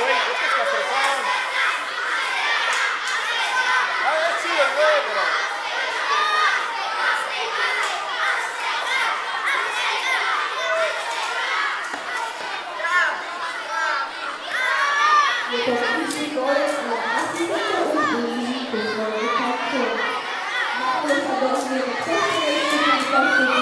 Great. Look at the profound. Thank you.